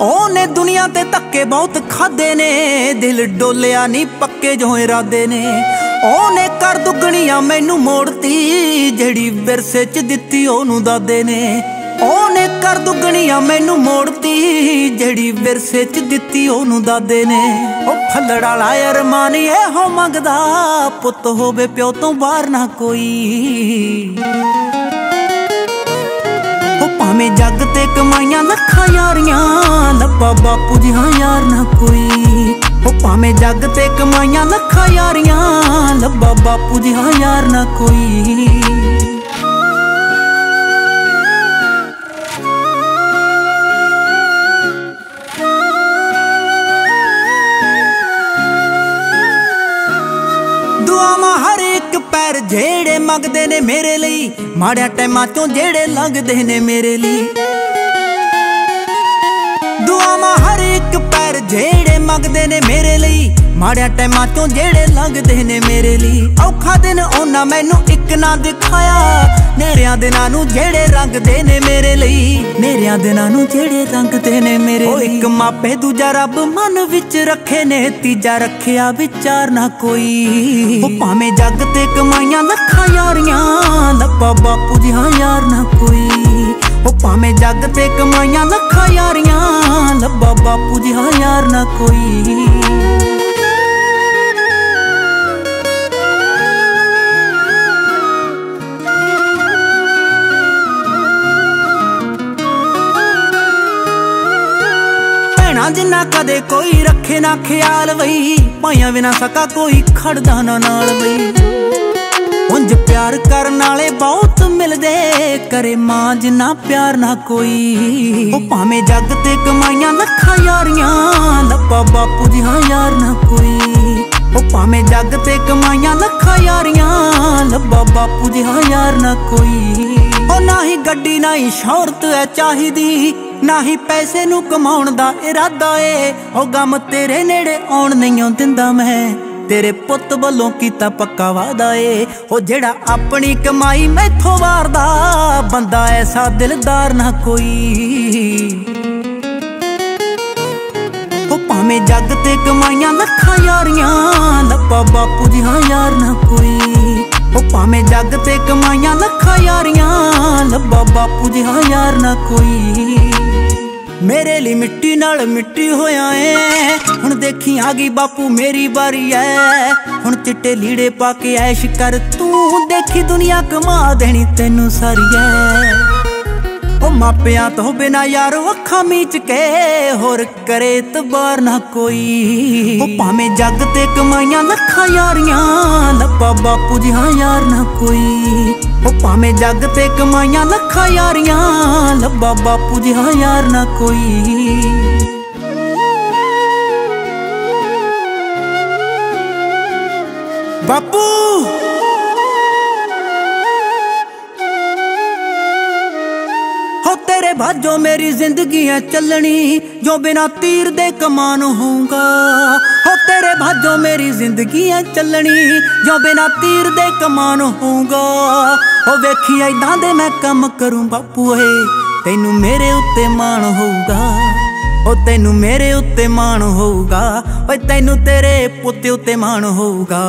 ਉਹਨੇ ਦੁਨੀਆ ਤੇ ਧੱਕੇ ਬਹੁਤ ਖਾਦੇ ਨੇ, ਦਿਲ ਡੋਲਿਆ ਨਹੀਂ ਪੱਕੇ ਜੋ ਇਰਾਦੇ ਨੇ। ਉਹਨੇ ਕਰ ਦੁੱਗਣੀਆਂ ਮੈਨੂੰ ਮੋੜਤੀ, ਜਿਹੜੀ ਵਿਰਸੇ ਚ ਦਿੱਤੀ ਉਹਨੂੰ ਦਾਦੇ ਨੇ। ਉਹਨੇ ਕਰ ਦੁਗਣੀਆਂ ਮੈਨੂੰ ਮੋੜਤੀ, ਜਿਹੜੀ ਵਿਰਸੇ ਚ ਦਿੱਤੀ ਉਹਨੂੰ ਦਾਦੇ ਨੇ। ਉਹ ਫੱਲੜ ਵਾਲਾ ਅਰਮਾਨ ਇਹੋ ਮੰਗਦਾ, ਪੁੱਤ ਹੋਵੇ ਪਿਓ ਤੋਂ ਬਾਹਰ ਨਾ ਕੋਈ। ਉਹ ਭਾਵੇਂ ਜੱਗ ਤੇ ਕਮਾਈਆਂ ਲੱਖਾਂ ਯਾਰੀਆਂ, ਲੱਭਾ ਬਾਪੂ ਜੀ ਹਾਂ ਯਾਰ ਨਾ ਕੋਈ। ਉਹ ਭਾਵੇਂ ਜੱਗ ਤੇ ਕਮਾਈਆਂ ਲੱਖਾਂ ਯਾਰੀਆਂ, ਲੱਭਾ ਬਾਪੂ ਜੀ ਹਾਂ ਯਾਰ ਨਾ ਕੋਈ। ਜਿਹੜੇ ਮੰਗਦੇ ਨੇ ਮੇਰੇ ਲਈ, ਮਾੜਿਆਂ ਟਾਈਮਾਂ ਚੋਂ ਜਿਹੜੇ ਲੰਘਦੇ ਨੇ ਮੇਰੇ ਲਈ। ਦੁਆਵਾਂ ਹਰ ਇੱਕ ਪੈਰ ਜਿਹੜੇ ਮੰਗਦੇ ਨੇ ਮੇਰੇ ਲਈ, ਮਾੜਿਆ ਟਾਈਮਾਂ ਚੋਂ ਜਿਹੜੇ ਲੰਘਦੇ ਨੇ ਮੇਰੇ ਲਈ। ਔਖਾ ਦਿਨ ਉਹਨਾਂ ਮੈਨੂੰ ਇੱਕ ਨਾ ਦਿਖਾਇਆ ਨੇਰਿਆਂ ਦਿਨਾਂ ਨੂੰ ਜਿਹੜੇ ਰੰਗਦੇ ਨੇ ਮੇਰੇ ਲਈ। ਨੇਰਿਆਂ ਦਿਨਾਂ ਨੂੰ ਜਿਹੜੇ ਰੰਗਦੇ ਨੇ ਮੇਰੇ ਲਈ। ਉਹ ਇੱਕ ਮਾਪੇ ਦੂਜਾ ਰੱਬ ਮਨ ਵਿੱਚ ਰੱਖੇ ਨੇ ਤੀਜਾ ਰੱਖਿਆ ਵਿਚਾਰ ਨਾ ਕੋਈ। ਉਹ ਭਾਵੇਂ ਜੱਗ ਤੇ ਕਮਾਈਆਂ ਲੱਖਾਂ ਯਾਰੀਆਂ ਲੱਭਾ ਬਾਪੂ ਜੀ ਹਾਂ ਯਾਰ ਨਾ ਕੋਈ। ਉਹ ਭਾਵੇਂ ਜੱਗ ਤੇ ਕਮਾਈਆਂ ਲੱਖਾਂ ਯਾਰੀਆਂ ਲੱਭਾ ਬਾਪੂ ਜੀ ਹਾਂ ਯਾਰ ਨਾ ਕੋਈ। ਭੈਣਾ ਕਦੇ ਕੋਈ ਰੱਖੇ ਨਾ ਖਿਆਲ ਵਈ ਭਾਈਆਂ ਬਿਨਾ ਸਕਾ ਕੋਈ ਖੜਦਾ ਨਾ ਨਾਲ ਬਈ। ਉਂਝ ਪਿਆਰ ਕਰਨ ਵਾਲੇ ਬਹੁਤ ਮਿਲਦੇ, ਕਰੇ ਮਾਂ ਜਿੰਨਾ ਪਿਆਰ ਨਾ ਕੋਈ। ਉਹ ਭਾਵੇਂ ਜੱਗ ਤੇ ਕਮਾਈਆਂ ਲੱਖਾਂ ਯਾਰੀਆਂ, ਲੱਭਾ ਬਾਪੂ ਜੀ ਹਾਂ ਯਾਰ ਨਾ ਕੋਈ। ਉਹ ਭਾਵੇਂ ਜੱਗ ਤੇ ਕਮਾਈਆਂ ਲੱਖਾਂ ਯਾਰੀਆਂ, ਲੱਭਾ ਬਾਪੂ ਜੀ ਹਾਂ ਯਾਰ ਨਾ ਕੋਈ। ਉਹ ਨਾ ਹੀ ਗੱਡੀ, ਨਾ ਹੀ ਸ਼ੌਹਰਤ ਐ ਚਾਹੀਦੀ। ਨਾ ਹੀ ਪੈਸੇ ਨੂੰ ਕਮਾਉਣ ਦਾ ਇਰਾਦਾ ਏ। ਉਹ ਗਮ ਤੇਰੇ ਨੇੜੇ ਆਉਣ ਨਹੀਂ ਦਿੰਦਾ ਮੈਂ। ਤੇਰੇ ਪੁੱਤ ਵੱਲੋਂ ਕੀਤਾ ਪੱਕਾ ਵਾਦਾ ਏ। ਉਹ ਜਿਹੜਾ ਆਪਣੀ ਕਮਾਈ ਮੈਥੋਂ ਵਾਰਦਾ, ਬੰਦਾ ਐਸਾ ਦਿਲਦਾਰ ਨਾ ਕੋਈ। ਉਹ ਭਾਵੇਂ ਜੱਗ ਤੇ ਕਮਾਈਆਂ ਲੱਖਾਂ ਯਾਰੀਆਂ, ਲੱਭਾ ਬਾਪੂ ਜੀ ਹਾਂ ਯਾਰ ਨਾ ਕੋਈ। ਉਹ ਭਾਵੇਂ ਜੱਗ ਤੇ ਕਮਾਈਆਂ ਲੱਖਾਂ ਯਾਰੀਆਂ, ਲੱਭਾ ਬਾਪੂ ਜੀ ਹਾਂ ਯਾਰ ਨਾ ਕੋਈ। ਮੇਰੇ ਲਈ ਮਿੱਟੀ ਨਾਲ ਮਿੱਟੀ ਹੋਇਆ ਏ। ਹੁਣ ਦੇਖੀ ਆ ਗਈ ਬਾਪੂ ਮੇਰੀ ਵਾਰੀ ਐ। ਹੁਣ ਚਿੱਟੇ ਲੀੜੇ ਪਾ ਕੇ ਐਸ਼ ਕਰ ਤੂੰ। ਦੇਖੀ ਦੁਨੀਆ ਕਮਾ ਦੇਣੀ ਤੈਨੂੰ ਸਾਰੀ ਐ। ਉਹ ਮਾਪਿਆਂ ਤੋਂ ਬਿਨਾ ਯਾਰ ਅੱਖਾਂ ਮੀਚ ਕੇ ਹੋਰ ਕਰੇ ਤਬਾਰ ਨਾ ਕੋਈ। ਉਹ ਭਾਵੇਂ ਜੱਗ ਤੇ ਕਮਾਈਆਂ ਲੱਖਾਂ ਯਾਰੀਆਂ, ਲੱਭਾ ਬਾਪੂ ਜੀ ਹਾਂ ਯਾਰ ਨਾ ਕੋਈ। ਉਹ ਭਾਵੇਂ ਜੱਗ ਤੇ ਕਮਾਈਆਂ ਲੱਖਾਂ ਯਾਰੀਆਂ, ਲੱਭਾ ਬਾਪੂ ਜੀ ਹਾਂ ਯਾਰ ਨਾ ਕੋਈ। ਬਾਪੂ! ਹੋ ਤੇਰੇ ਬਾਝੋਂ ਮੇਰੀ ਜ਼ਿੰਦਗੀ ਐ ਚੱਲਣੀ, ਜੋ ਬਿਨਾ ਤੀਰ ਦੇ ਕਮਾਨ ਹੋਊਗਾ। ਹੋ ਤੇਰੇ ਬਾਝੋਂ ਮੇਰੀ ਜ਼ਿੰਦਗੀ ਐ ਚੱਲਣੀ, ਜੋ ਬਿਨਾ ਤੀਰ ਦੇ ਕਮਾਨ ਹੋਊਗਾ। ਉਹ ਵੇਖੀ ਐਦਾਂ ਦੇ ਮੈਂ ਕੰਮ ਕਰੂੰ ਬਾਪੂ ਏ ਤੈਨੂੰ ਮੇਰੇ ਉੱਤੇ ਮਾਣ ਹੋਊਗਾ। ਉਹ ਤੈਨੂੰ ਮੇਰੇ ਉੱਤੇ ਮਾਣ ਹੋਊਗਾ। ਓਏ ਤੈਨੂੰ ਤੇਰੇ ਪੁੱਤ ਉੱਤੇ ਮਾਣ ਹੋਊਗਾ।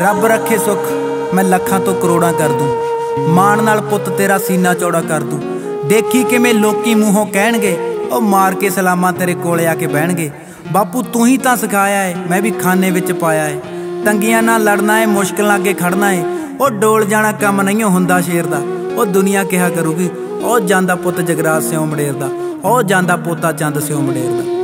ਰੱਬ ਰੱਖੇ ਸੁਖ, ਮੈਂ ਲੱਖਾਂ ਤੋਂ ਕਰੋੜਾਂ ਕਰ ਦੂੰ। ਮਾਣ ਨਾਲ ਪੁੱਤ ਤੇਰਾ ਸੀਨਾ ਚੌੜਾ ਕਰ ਦੂੰ। ਦੇਖੀ ਕਿਵੇਂ ਲੋਕੀ ਮੂੰਹੋਂ ਕਹਿਣਗੇ, ਉਹ ਮਾਰ ਕੇ ਸਲਾਮਾਂ ਤੇਰੇ ਕੋਲੇ ਆ ਕੇ ਬਹਿਣਗੇ। ਬਾਪੂ ਤੂੰ ਹੀ ਤਾਂ ਸਿਖਾਇਆ ਏ, ਮੈਂ ਵੀ ਖਾਨੇ ਵਿੱਚ ਪਾਇਆ ਏ। ਤੰਗੀਆਂ ਨਾਲ ਲੜਨਾ ਏ, ਮੁਸ਼ਕਲਾਂ ਅੱਗੇ ਖੜਨਾ ਏ। ਉਹ ਡੋਲ ਜਾਣਾ ਕੰਮ ਨਹੀਂ ਹੁੰਦਾ ਸ਼ੇਰ ਦਾ। ਉਹ ਦੁਨੀਆ ਕਿਹਾ ਕਰੂਗੀ, ਉਹ ਜਾਂਦਾ ਪੁੱਤ ਜਗਰਾਜ ਸਿਓ ਮੜੇਰ ਦਾ। ਉਹ ਜਾਂਦਾ ਪੋਤਾ ਚੰਦ ਸਿਓ ਮੜੇਰ ਦਾ।